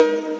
you.